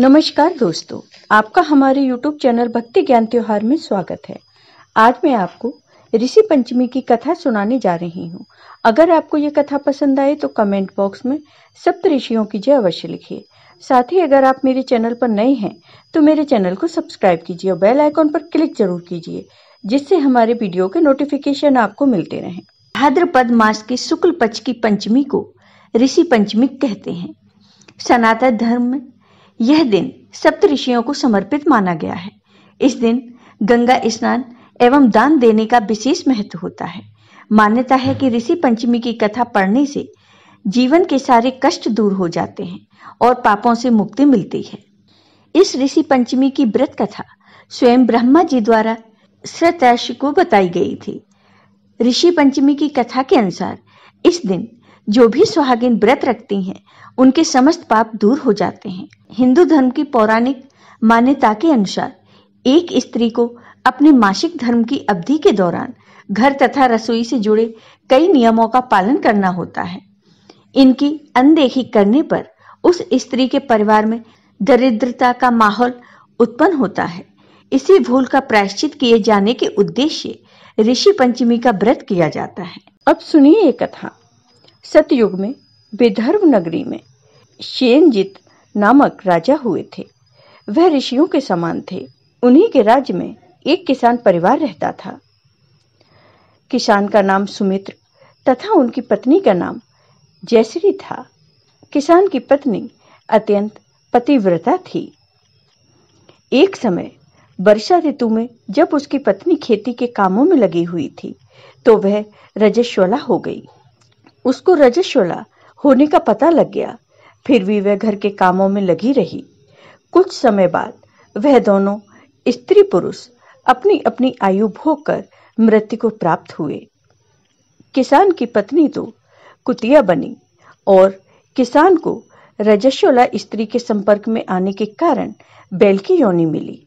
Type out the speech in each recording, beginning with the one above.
नमस्कार दोस्तों, आपका हमारे YouTube चैनल भक्ति ज्ञान त्योहार में स्वागत है। आज मैं आपको ऋषि पंचमी की कथा सुनाने जा रही हूँ। अगर आपको ये कथा पसंद आए तो कमेंट बॉक्स में सप्त ऋषियों की जय अवश्य लिखिए। साथ ही अगर आप मेरे चैनल पर नए हैं तो मेरे चैनल को सब्सक्राइब कीजिए और बेल आइकॉन पर क्लिक ज़रूर कीजिए, जिससे हमारे वीडियो के नोटिफिकेशन आपको मिलते रहें। भाद्रपद मास की शुक्ल पक्ष की पंचमी को ऋषि पंचमी कहते हैं। सनातन धर्म में यह दिन सप्त ऋषियों को समर्पित माना गया है। इस दिन गंगा स्नान एवं दान देने का विशेष महत्व होता है। मान्यता है कि ऋषि पंचमी की कथा पढ़ने से जीवन के सारे कष्ट दूर हो जाते हैं और पापों से मुक्ति मिलती है। इस ऋषि पंचमी की व्रत कथा स्वयं ब्रह्मा जी द्वारा श्रतर्ष को बताई गई थी। ऋषि पंचमी की कथा के अनुसार इस दिन जो भी सुहागिन व्रत रखती हैं, उनके समस्त पाप दूर हो जाते हैं। हिंदू धर्म की पौराणिक मान्यता के अनुसार, एक स्त्री को अपने मासिक धर्म की अवधि के दौरान घर तथा रसोई से जुड़े कई नियमों का पालन करना होता है। इनकी अनदेखी करने पर उस स्त्री के परिवार में दरिद्रता का माहौल उत्पन्न होता है। इसी भूल का प्रायश्चित किए जाने के उद्देश्य ऋषि पंचमी का व्रत किया जाता है। अब सुनिए कथा। सतयुग में, विदर्भ नगरी में शेनजित नामक राजा हुए थे। वह ऋषियों के समान थे। उन्हीं के राज्य में एक किसान परिवार रहता था। किसान का नाम सुमित्र तथा उनकी पत्नी का नाम जयश्री था। किसान की पत्नी अत्यंत पतिव्रता थी। एक समय वर्षा ऋतु में जब उसकी पत्नी खेती के कामों में लगी हुई थी तो वह रजस्वला हो गई। उसको रजस्वला होने का पता लग गया। फिर भी वह घर के कामों में लगी रही। कुछ समय बाद वह दोनों, स्त्री पुरुष अपनी अपनी आयु भोग कर मृत्यु को प्राप्त हुए। किसान की पत्नी तो कुतिया बनी और किसान को रजस्वला स्त्री के संपर्क में आने के कारण बैल की योनि मिली,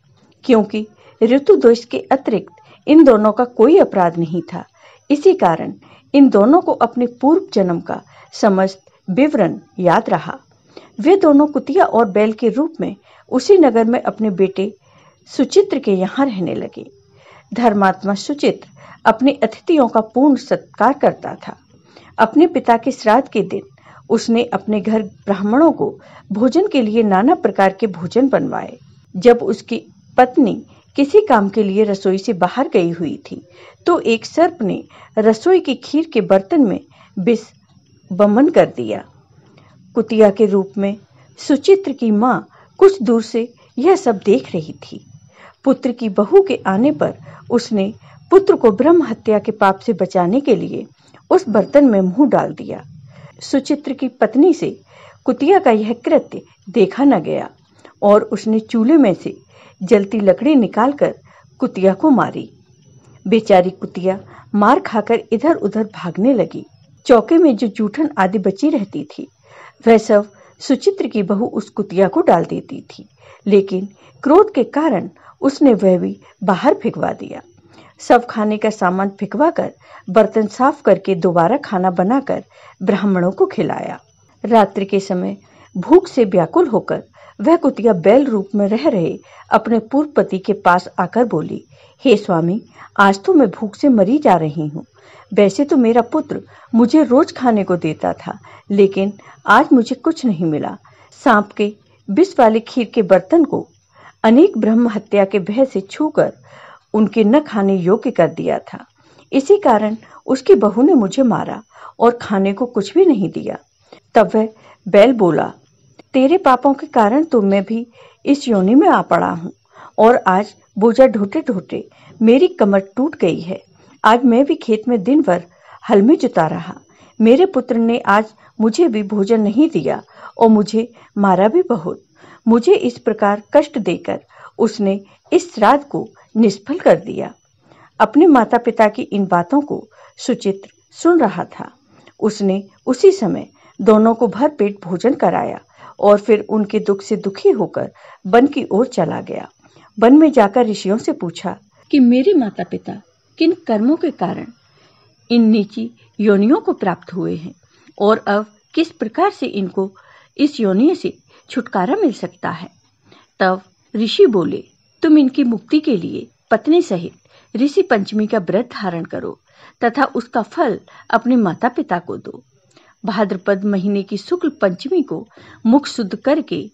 क्योंकि ऋतु दोष के अतिरिक्त इन दोनों का कोई अपराध नहीं था। इसी कारण इन दोनों को अपने पूर्व जन्म का समस्त विवरण याद रहा। वे दोनों कुतिया और बैल के रूप में उसी नगर में अपने बेटे सुचित्र के यहाँ रहने लगे। धर्मात्मा सुचित्र अपने अतिथियों का पूर्ण सत्कार करता था। अपने पिता के श्राद्ध के दिन उसने अपने घर ब्राह्मणों को भोजन के लिए नाना प्रकार के भोजन बनवाए। जब उसकी पत्नी किसी काम के लिए रसोई से बाहर गई हुई थी तो एक सर्प ने रसोई की खीर के बर्तन में विष बमन कर दिया। कुतिया के रूप में सुचित्र की माँ कुछ दूर से यह सब देख रही थी। पुत्र की बहू के आने पर उसने पुत्र को ब्रह्म हत्या के पाप से बचाने के लिए उस बर्तन में मुँह डाल दिया। सुचित्र की पत्नी से कुतिया का यह कृत्य देखा न गया और उसने चूल्हे में से जलती लकड़ी निकालकर कुतिया को मारी। बेचारी कुतिया मार खाकर इधर उधर भागने लगी। चौके में जो जूठन आदि बची रहती थी, वह सब सुचित्र की बहू उस कुतिया को डाल देती थी। लेकिन क्रोध के कारण उसने वह भी बाहर फिकवा दिया। सब खाने का सामान फिकवा कर बर्तन साफ़ करके दोबारा खाना बनाकर ब्राह्मणों को खिलाया। रात्रि के समय भूख से व्याकुल होकर वह कुतिया बैल रूप में रह रहे अपने पूर्व पति के पास आकर बोली, हे स्वामी, आज तो मैं भूख से मरी जा रही हूँ। वैसे तो मेरा पुत्र मुझे रोज खाने को देता था, लेकिन आज मुझे कुछ नहीं मिला। सांप के विष वाले खीर के बर्तन को अनेक ब्रह्म हत्या के भय से छूकर उनके न खाने योग्य कर दिया था। इसी कारण उसकी बहू ने मुझे मारा और खाने को कुछ भी नहीं दिया। तब वह बैल बोला तेरे पापों के कारण तो मैं भी इस योनि में आ पड़ा हूँ। और आज बोझा ढोटे ढोटे मेरी कमर टूट गई है। आज मैं भी खेत में दिन भर हल में जुता रहा। मेरे पुत्र ने आज मुझे भी भोजन नहीं दिया और मुझे मारा भी बहुत। मुझे इस प्रकार कष्ट देकर उसने इस श्राद्ध को निष्फल कर दिया। अपने माता पिता की इन बातों को सुचित्र सुन रहा था। उसने उसी समय दोनों को भर पेट भोजन कराया। और फिर उनके दुख से दुखी होकर वन की ओर चला गया। वन में जाकर ऋषियों से पूछा कि मेरे माता पिता किन कर्मों के कारण इन नीची योनियों को प्राप्त हुए हैं और अब किस प्रकार से इनको इस योनि से छुटकारा मिल सकता है? तब ऋषि बोले, तुम इनकी मुक्ति के लिए पत्नी सहित ऋषि पंचमी का व्रत धारण करो तथा उसका फल अपने माता पिता को दो। भाद्रपद महीने की शुक्ल पंचमी को मुख शुद्ध करके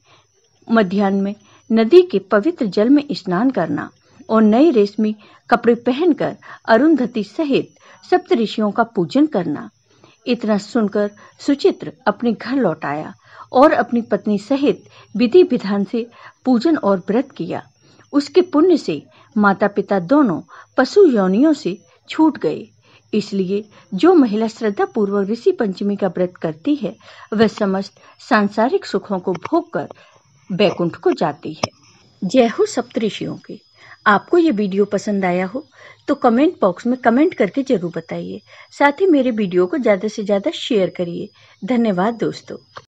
मध्यान्ह में नदी के पवित्र जल में स्नान करना और नए रेशमी कपड़े पहनकर अरुंधति सहित सप्त ऋषियों का पूजन करना। इतना सुनकर सुचित्र अपने घर लौट आया और अपनी पत्नी सहित विधि विधान से पूजन और व्रत किया। उसके पुण्य से माता पिता दोनों पशु योनियों से छूट गए। इसलिए जो महिला श्रद्धा पूर्वक ऋषि पंचमी का व्रत करती है, वह समस्त सांसारिक सुखों को भोग कर बैकुंठ को जाती है। जय हो सप्तऋषियों के। आपको ये वीडियो पसंद आया हो तो कमेंट बॉक्स में कमेंट करके ज़रूर बताइए। साथ ही मेरे वीडियो को ज़्यादा से ज़्यादा शेयर करिए। धन्यवाद दोस्तों।